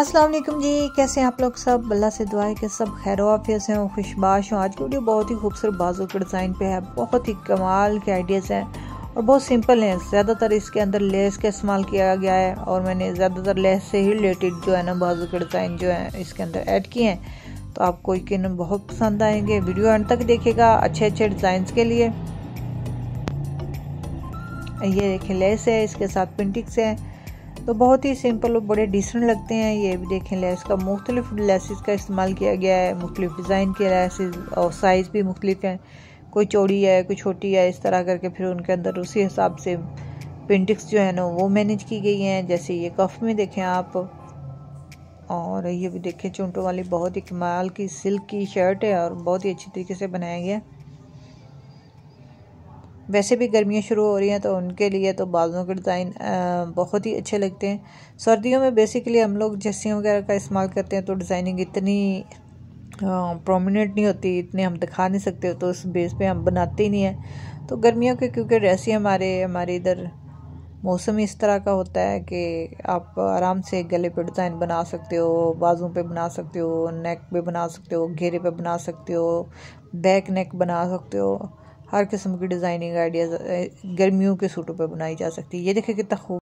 अस्सलाम वालेकुम जी। कैसे हैं आप लोग सब? अल्लाह से दुआ है कि सब खैर वाफियत से हों, खुशबाश हों। आज की वीडियो बहुत ही खूबसूरत बाजू के डिज़ाइन पे है। बहुत ही कमाल के आइडियाज़ हैं और बहुत सिंपल हैं। ज़्यादातर इसके अंदर लेस का इस्तेमाल किया गया है और मैंने ज़्यादातर लेस से ही रिलेटेड जो है ना बाजू के डिज़ाइन जो है इसके अंदर ऐड किए हैं। तो आपको यकीन बहुत पसंद आएँगे। वीडियो एंड तक देखेगा अच्छे अच्छे डिज़ाइन के लिए। ये देखें लेस है, इसके साथ पिंटिक्स है। तो बहुत ही सिंपल और बड़े डिसेंट लगते हैं। ये भी देखें, लेस का मुख्तलिफ़ लेसिस का इस्तेमाल किया गया है, मुख्तलिफ़ डिज़ाइन के लेसिस और साइज़ भी मुख्तलिफ़ हैं। कोई चौड़ी है, कोई छोटी है, इस तरह करके फिर उनके अंदर उसी हिसाब से पेंटिक्स जो है ना, वो मैनेज की गई हैं। जैसे ये कफ में देखें आप, और ये भी देखें, चुंटों वाली बहुत ही कमाल की सिल्क की शर्ट है और बहुत ही अच्छी तरीके से बनाया गया वैसे भी गर्मियाँ शुरू हो रही हैं तो उनके लिए तो बालों के डिज़ाइन बहुत ही अच्छे लगते हैं। सर्दियों में बेसिकली हम लोग जस्सियों वगैरह का इस्तेमाल करते हैं तो डिज़ाइनिंग इतनी प्रोमिनेंट नहीं होती, इतने हम दिखा नहीं सकते तो उस बेस पे हम बनाते ही नहीं हैं। तो गर्मियों के, क्योंकि वैसे हमारे हमारे इधर मौसम इस तरह का होता है कि आप आराम से गले पे डिज़ाइन बना सकते हो, बाजू पे बना सकते हो नेक पे बना सकते हो, घेरे पे बना सकते हो बैक नेक बना सकते हो। हर किस्म की डिज़ाइनिंग आइडियाज़ गर्मियों के सूटों पर बनाई जा सकती है। ये देखिए कितना खूब